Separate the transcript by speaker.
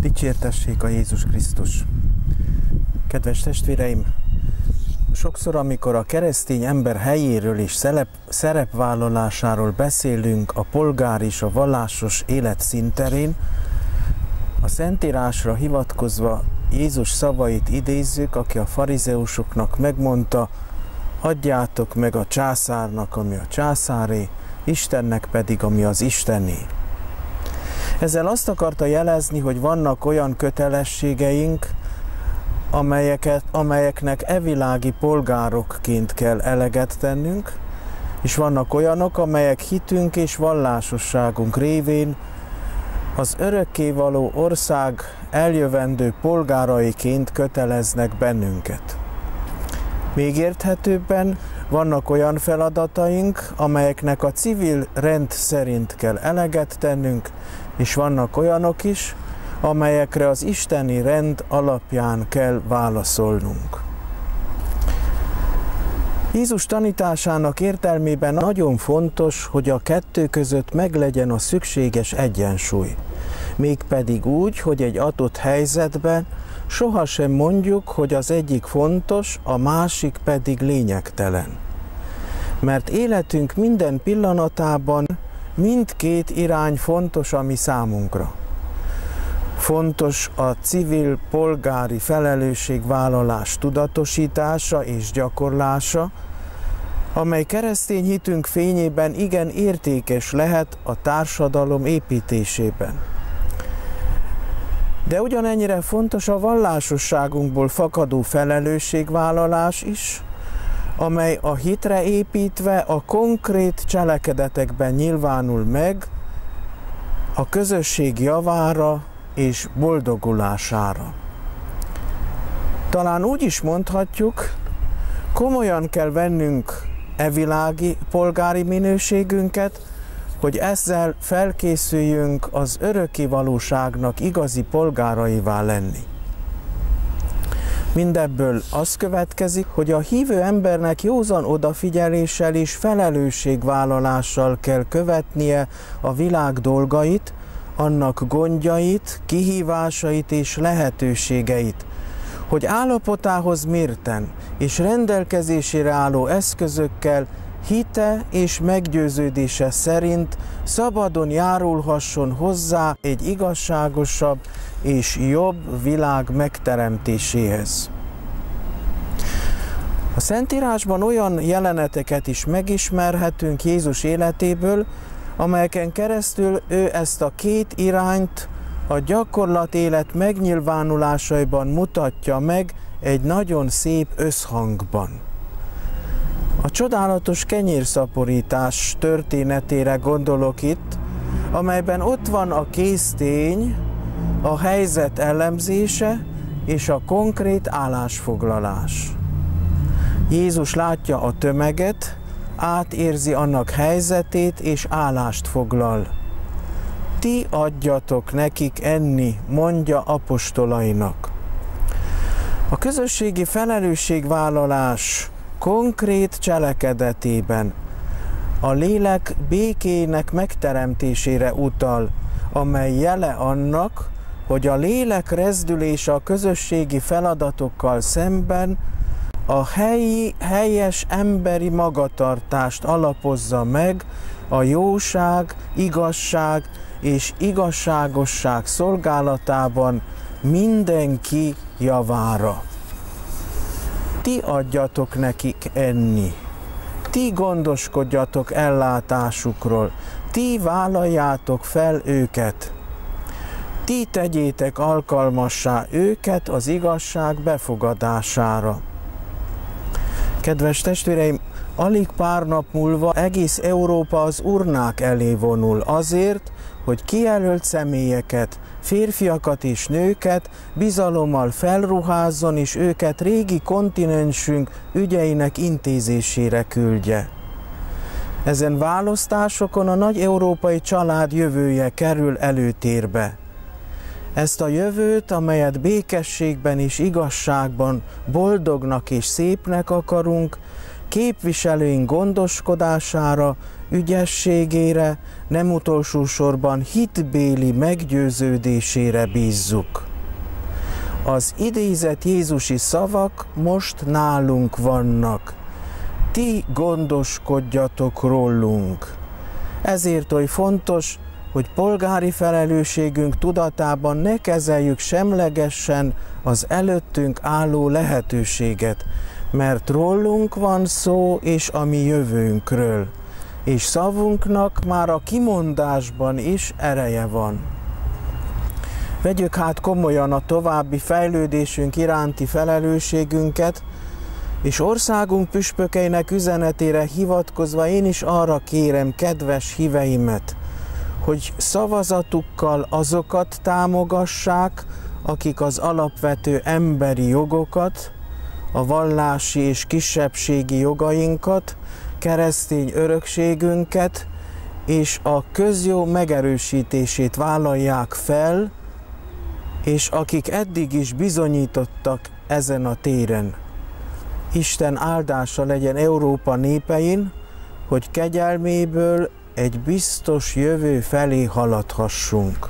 Speaker 1: Dicsértessék a Jézus Krisztus! Kedves testvéreim! Sokszor, amikor a keresztény ember helyéről és szerep, szerepvállalásáról beszélünk a polgár és a vallásos élet szinterén, a Szentírásra hivatkozva Jézus szavait idézzük, aki a farizeusoknak megmondta, adjátok meg a császárnak, ami a császáré, Istennek pedig, ami az Istené. Ezzel azt akarta jelezni, hogy vannak olyan kötelességeink, amelyeket, amelyeknek evilági polgárokként kell eleget tennünk, és vannak olyanok, amelyek hitünk és vallásosságunk révén az örökkévaló ország eljövendő polgáraiként köteleznek bennünket. Még érthetőbben vannak olyan feladataink, amelyeknek a civil rend szerint kell eleget tennünk, és vannak olyanok is, amelyekre az isteni rend alapján kell válaszolnunk. Jézus tanításának értelmében nagyon fontos, hogy a kettő között meglegyen a szükséges egyensúly. Mégpedig úgy, hogy egy adott helyzetben sohasem mondjuk, hogy az egyik fontos, a másik pedig lényegtelen. Mert életünk minden pillanatában mindkét irány fontos a mi számunkra. Fontos a civil polgári felelősségvállalás tudatosítása és gyakorlása, amely keresztény hitünk fényében igen értékes lehet a társadalom építésében. De ugyanennyire fontos a vallásosságunkból fakadó felelősségvállalás is, amely a hitre építve a konkrét cselekedetekben nyilvánul meg, a közösség javára és boldogulására. Talán úgy is mondhatjuk, komolyan kell vennünk evilági polgári minőségünket, hogy ezzel felkészüljünk az öröki valóságnak igazi polgáraivá lenni. Mindebből az következik, hogy a hívő embernek józan odafigyeléssel és felelősségvállalással kell követnie a világ dolgait, annak gondjait, kihívásait és lehetőségeit, hogy állapotához mérten és rendelkezésére álló eszközökkel hite és meggyőződése szerint szabadon járulhasson hozzá egy igazságosabb és jobb világ megteremtéséhez. A Szentírásban olyan jeleneteket is megismerhetünk Jézus életéből, amelyeken keresztül ő ezt a két irányt a gyakorlat élet megnyilvánulásaiban mutatja meg egy nagyon szép összhangban. A csodálatos kenyérszaporítás történetére gondolok itt, amelyben ott van a késztény, a helyzet elemzése és a konkrét állásfoglalás. Jézus látja a tömeget, átérzi annak helyzetét és állást foglal. Ti adjatok nekik enni, mondja apostolainak. A közösségi felelősségvállalás konkrét cselekedetében a lélek békének megteremtésére utal, amely jele annak, hogy a lélek rezdülése a közösségi feladatokkal szemben a helyi, helyes emberi magatartást alapozza meg a jóság, igazság és igazságosság szolgálatában mindenki javára. Ti adjatok nekik enni, ti gondoskodjatok ellátásukról, ti vállaljátok fel őket, ti tegyétek alkalmassá őket az igazság befogadására. Kedves testvéreim, alig pár nap múlva egész Európa az urnák elé vonul azért, hogy kijelölt személyeket, férfiakat és nőket bizalommal felruházzon, és őket régi kontinensünk ügyeinek intézésére küldje. Ezen választásokon a nagy európai család jövője kerül előtérbe. Ezt a jövőt, amelyet békességben és igazságban boldognak és szépnek akarunk, képviselőink gondoskodására ügyességére, nem utolsó sorban hitbéli meggyőződésére bízzuk. Az idézett Jézusi szavak most nálunk vannak. Ti gondoskodjatok rólunk. Ezért oly fontos, hogy polgári felelősségünk tudatában ne kezeljük semlegesen az előttünk álló lehetőséget, mert rólunk van szó, és a mi jövőnkről, és szavunknak már a kimondásban is ereje van. Vegyük hát komolyan a további fejlődésünk iránti felelősségünket, és országunk püspökeinek üzenetére hivatkozva én is arra kérem kedves híveimet, hogy szavazatukkal azokat támogassák, akik az alapvető emberi jogokat, a vallási és kisebbségi jogainkat, keresztény örökségünket és a közjó megerősítését vállalják fel, és akik eddig is bizonyítottak ezen a téren. Isten áldása legyen Európa népein, hogy kegyelméből egy biztos jövő felé haladhassunk.